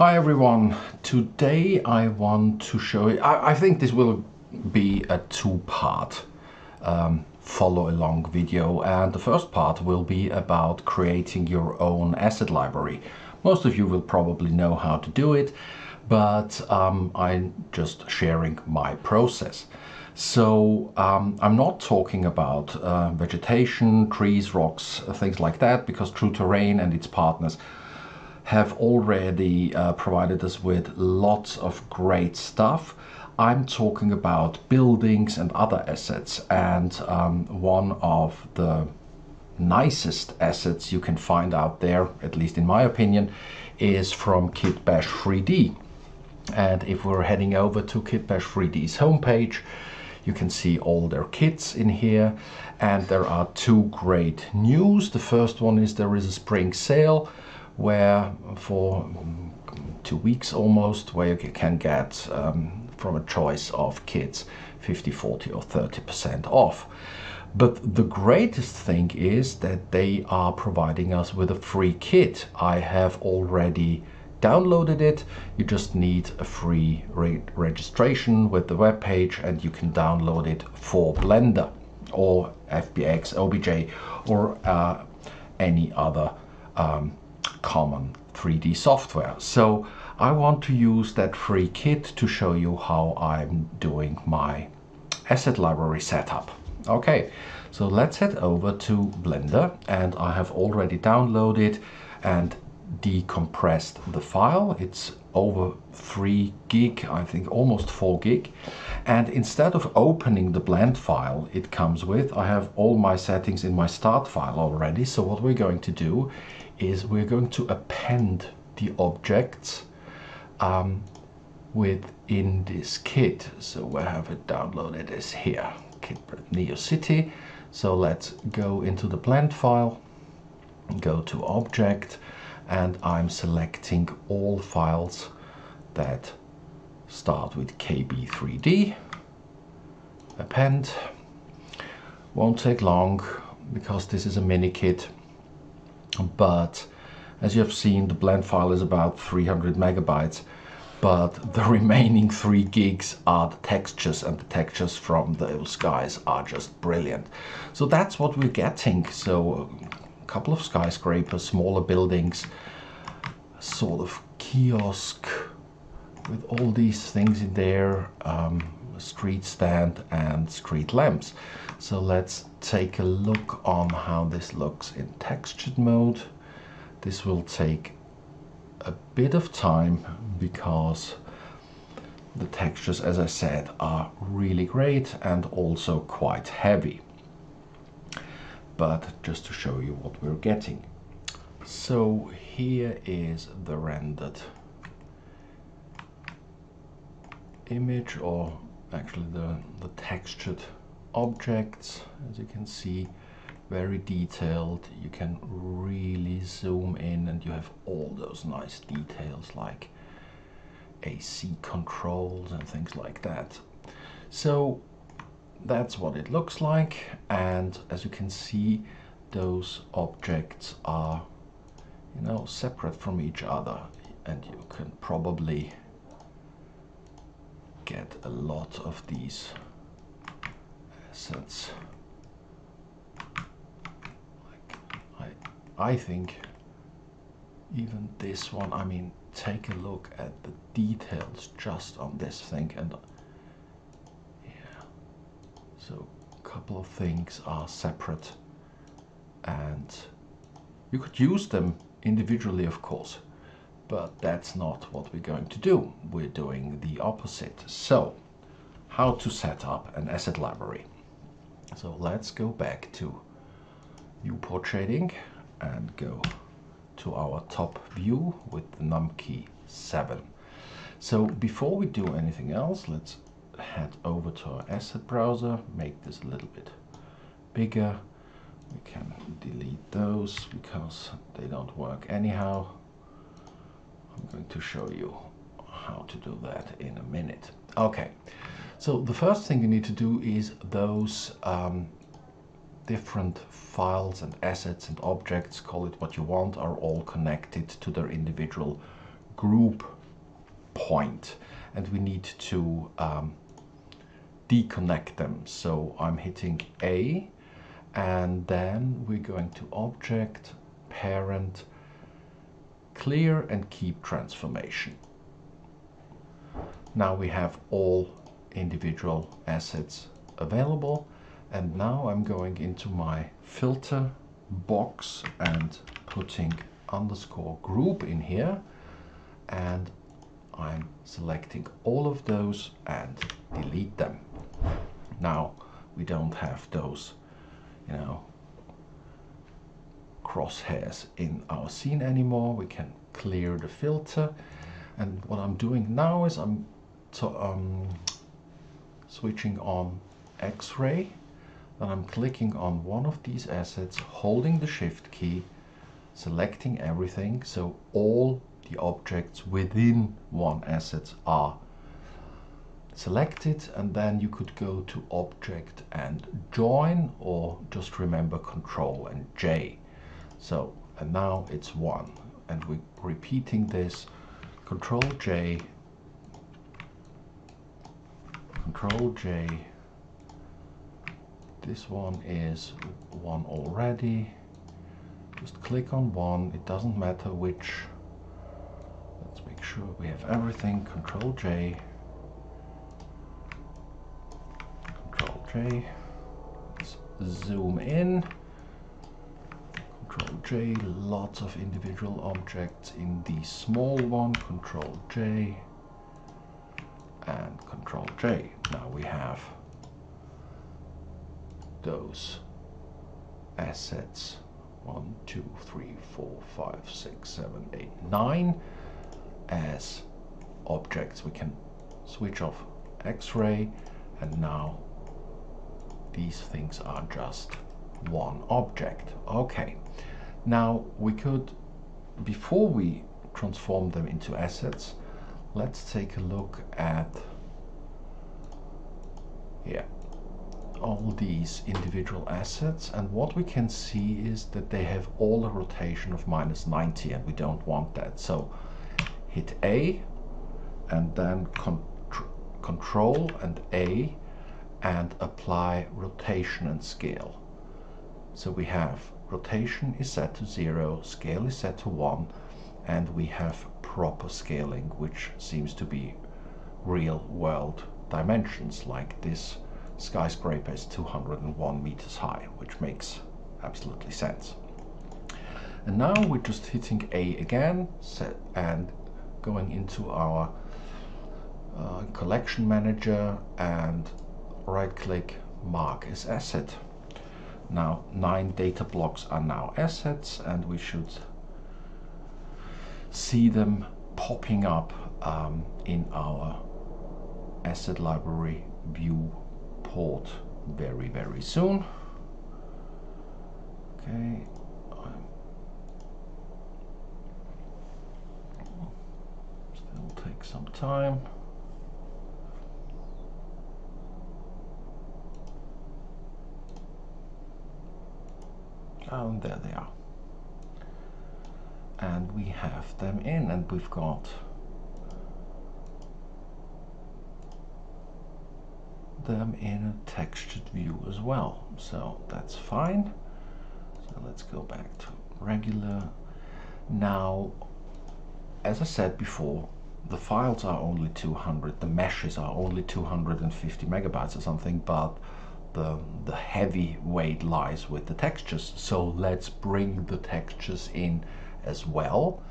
Hi everyone, today I want to show you, I, I think this will be a two-part um, follow along video and the first part will be about creating your own asset library. Most of you will probably know how to do it, but um, I'm just sharing my process. So um, I'm not talking about uh, vegetation, trees, rocks, things like that, because True Terrain and its partners have already uh, provided us with lots of great stuff. I'm talking about buildings and other assets and um, one of the nicest assets you can find out there, at least in my opinion, is from Kitbash 3D. And if we're heading over to Kitbash 3D's homepage, you can see all their kits in here and there are two great news. The first one is there is a spring sale where for two weeks almost where you can get um, from a choice of kits 50 40 or 30 percent off. But the greatest thing is that they are providing us with a free kit. I have already downloaded it. You just need a free re registration with the web page and you can download it for blender or fbx obj or uh, any other um, common 3D software. So I want to use that free kit to show you how I'm doing my asset library setup. Okay, so let's head over to Blender and I have already downloaded and decompressed the file. It's over 3 gig, I think almost 4 gig. And instead of opening the blend file it comes with, I have all my settings in my start file already. So what we're going to do is we're going to append the objects um, within this kit. So we have it downloaded as here, Kitbrand Neo City. So let's go into the blend file, go to object, and I'm selecting all files that start with KB3D, append, won't take long because this is a mini kit but as you have seen the blend file is about 300 megabytes but the remaining 3 gigs are the textures and the textures from those guys are just brilliant. So that's what we're getting. So a couple of skyscrapers smaller buildings sort of kiosk with all these things in there um, street stand and street lamps. So let's take a look on how this looks in textured mode. This will take a bit of time because the textures, as I said, are really great and also quite heavy. But just to show you what we're getting. So here is the rendered image or actually the, the textured objects as you can see very detailed. You can really zoom in and you have all those nice details like AC controls and things like that. So that's what it looks like. And as you can see those objects are you know separate from each other. And you can probably get a lot of these Like, I, I think even this one, I mean, take a look at the details just on this thing and yeah, so a couple of things are separate and you could use them individually, of course, but that's not what we're going to do. We're doing the opposite. So, how to set up an asset library. So let's go back to viewport shading and go to our top view with the num key 7. So before we do anything else, let's head over to our asset browser, make this a little bit bigger. We can delete those because they don't work anyhow. I'm going to show you how to do that in a minute. Okay, so the first thing you need to do is those um, different files and assets and objects, call it what you want, are all connected to their individual group point and we need to um, deconnect them. So I'm hitting A and then we're going to object, parent, clear and keep transformation. Now we have all individual assets available and now I'm going into my filter box and putting underscore group in here and I'm selecting all of those and delete them. Now we don't have those, you know, crosshairs in our scene anymore. We can clear the filter. And what I'm doing now is I'm um, switching on X-ray. Then I'm clicking on one of these assets, holding the shift key, selecting everything. So all the objects within one asset are selected and then you could go to object and join or just remember control and J. So and now it's one and we're repeating this control J control J this one is one already just click on one it doesn't matter which Let's make sure we have everything. Control J. Control J. Let's zoom in. Control J. Lots of individual objects in the small one. Control J. And Control J. Now we have those assets. One, two, three, four, five, six, seven, eight, nine as objects. We can switch off X-ray and now these things are just one object. Okay, now we could, before we transform them into assets, let's take a look at yeah, all these individual assets and what we can see is that they have all a rotation of minus 90 and we don't want that. So hit A and then control and A and apply rotation and scale. So we have rotation is set to zero, scale is set to one, and we have proper scaling, which seems to be real world dimensions, like this skyscraper is 201 meters high, which makes absolutely sense. And now we're just hitting A again, set and going into our uh, collection manager and right click mark as asset. Now nine data blocks are now assets and we should see them popping up um, in our asset library viewport very very soon. Okay, will take some time. And there they are. And we have them in and we've got them in a textured view as well. So that's fine. So let's go back to regular. Now, as I said before, the files are only 200, the meshes are only 250 megabytes or something, but the, the heavy weight lies with the textures. So let's bring the textures in as well.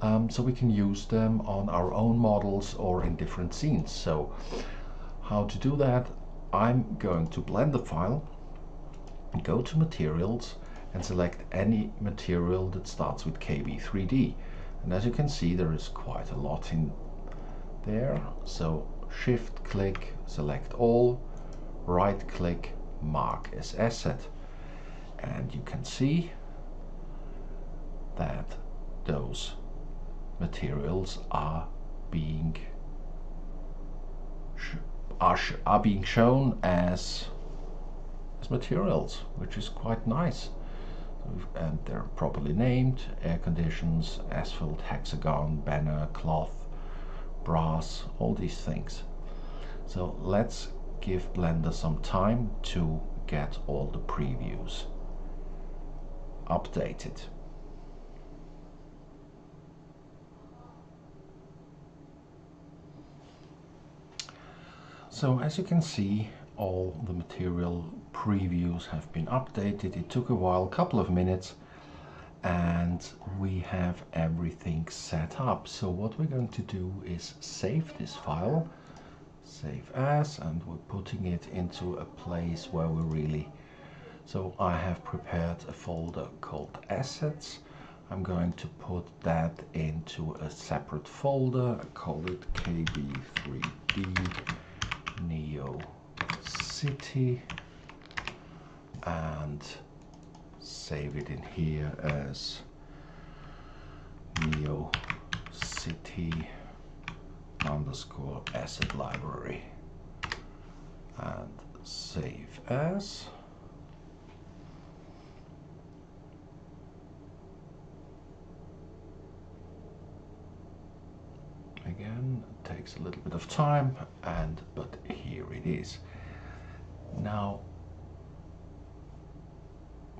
Um, so we can use them on our own models or in different scenes. So how to do that? I'm going to blend the file, go to materials and select any material that starts with KB3D and as you can see there is quite a lot in there so shift click select all right click mark as asset and you can see that those materials are being are, are being shown as as materials which is quite nice. And they're properly named air conditions asphalt hexagon banner cloth brass all these things. So let's give blender some time to get all the previews updated so as you can see all the material previews have been updated. It took a while, a couple of minutes, and we have everything set up. So what we're going to do is save this file, save as, and we're putting it into a place where we really, so I have prepared a folder called assets. I'm going to put that into a separate folder, I call it KB3D Neo City and save it in here as Neo City underscore asset library and save as again it takes a little bit of time and but here it is now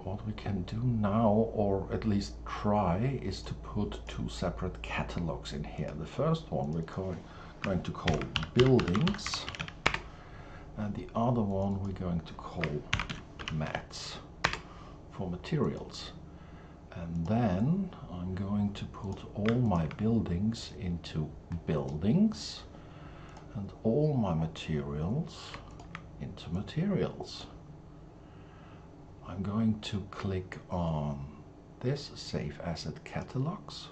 what we can do now, or at least try, is to put two separate catalogs in here. The first one we're going, going to call buildings, and the other one we're going to call mats for materials. And then I'm going to put all my buildings into buildings and all my materials into materials. I'm going to click on this Save Asset Catalogs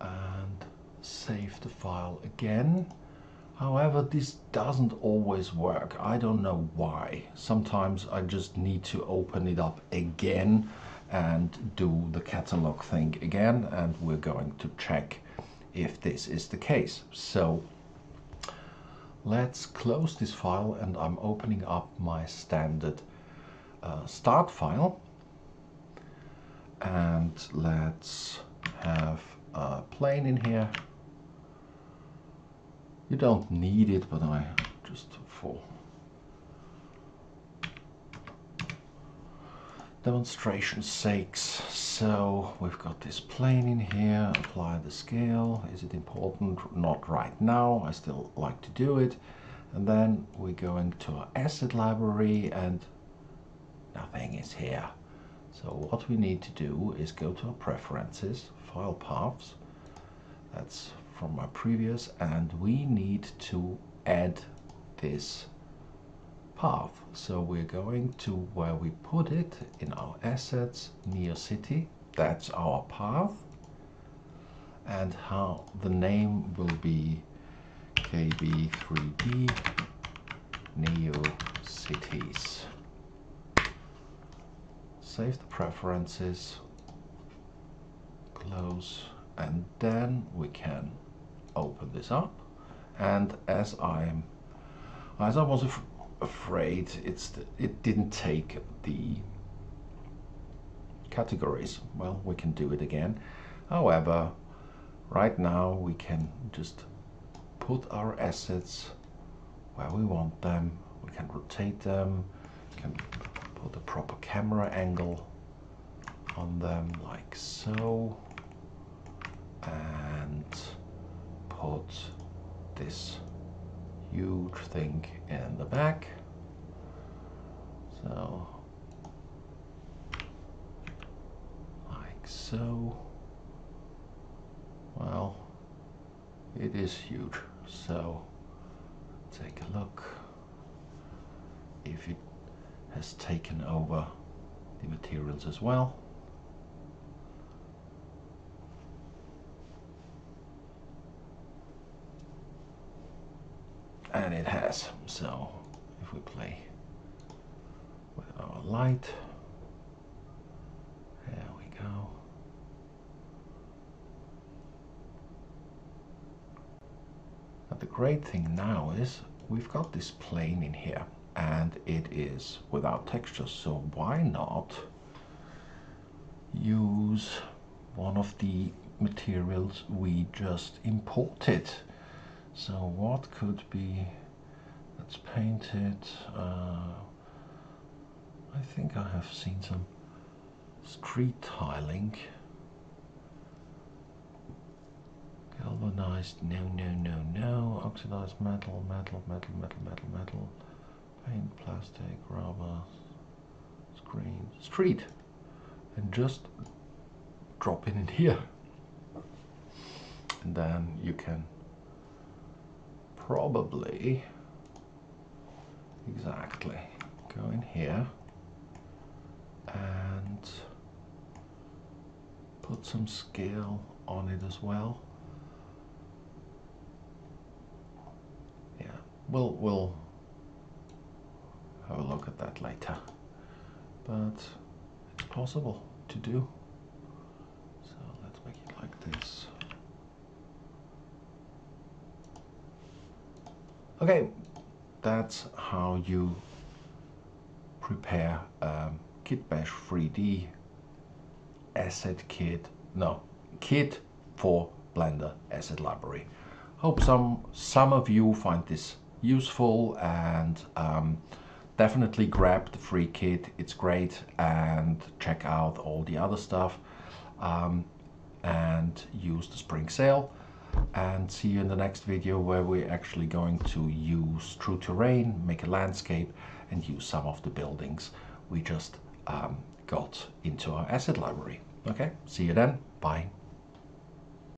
and save the file again. However, this doesn't always work. I don't know why. Sometimes I just need to open it up again and do the catalog thing again and we're going to check if this is the case. So let's close this file and I'm opening up my standard uh, start file and let's have a plane in here you don't need it but I just for demonstration sakes. So we've got this plane in here. Apply the scale. Is it important? Not right now. I still like to do it. And then we're going to our asset library and nothing is here. So what we need to do is go to our preferences file paths. That's from my previous and we need to add this path. So we're going to where we put it in our assets, near NeoCity. That's our path. And how the name will be KB3D Neo Cities. Save the preferences, close, and then we can open this up. And as I'm, as I was afraid it's it didn't take the categories. Well, we can do it again. However, right now we can just put our assets where we want them. We can rotate them. We can put the proper camera angle on them like so. And this huge thing in the back. So, like so. Well, it is huge. So, take a look if it has taken over the materials as well. and it has so if we play with our light. There we go. But the great thing now is we've got this plane in here and it is without textures so why not use one of the materials we just imported? So what could be let's paint it uh, I think I have seen some street tiling. Galvanized no no no no. Oxidized metal metal metal metal metal metal. Paint plastic rubber screen street. And just drop it in here. And then you can probably exactly. Go in here and put some scale on it as well. Yeah we'll we'll have a look at that later. But it's possible to do. So let's make it like this. Okay that's how you prepare um, Kitbash 3D asset kit. No kit for Blender asset library. Hope some some of you find this useful and um, definitely grab the free kit. It's great and check out all the other stuff um, and use the spring sale and see you in the next video where we're actually going to use true terrain make a landscape and use some of the buildings we just um, got into our asset library. Okay see you then. Bye